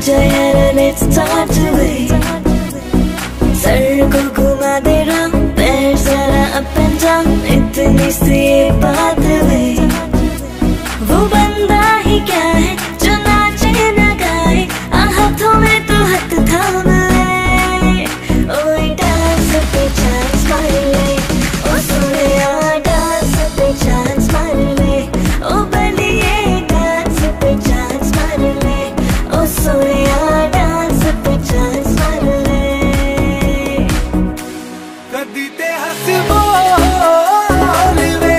Jaya. ਨਦੀ ਤੇ ਹਸਬੋ ਲਵੇ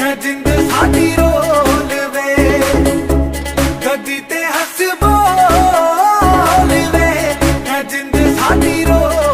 ਨਾ ਜਿੰਦ ਸਾਡੀ ਰੋਲ ਵੇ ਨਦੀ ਤੇ ਹਸਬੋ ਲਵੇ ਨਾ ਜਿੰਦ ਸਾਡੀ ਰੋਲ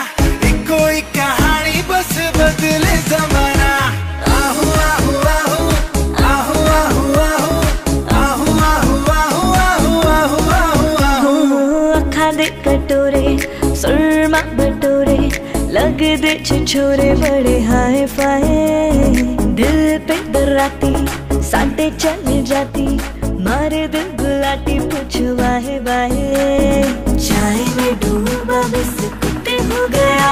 दे छोरे बड़े हाय फाये दिल पे दर्राती सांते चल जाती, मारे दिल बुलाती पूछ वाहे वाहे। चाय में डूबा बस कुत्ते हो गया।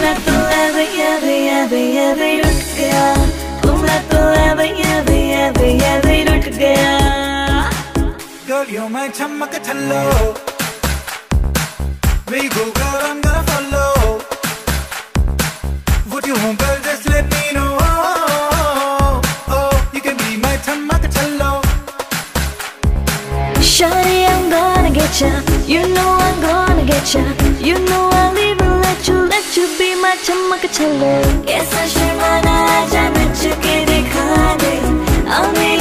मैं तो अबे अबे अबे अबे I'm gonna get What you know. I'm gonna get ya. You know I'm gonna get ya. You know I'll even let you, let you be my tamakatello. Yes, I should manage. I'm not you, get it, I'll be.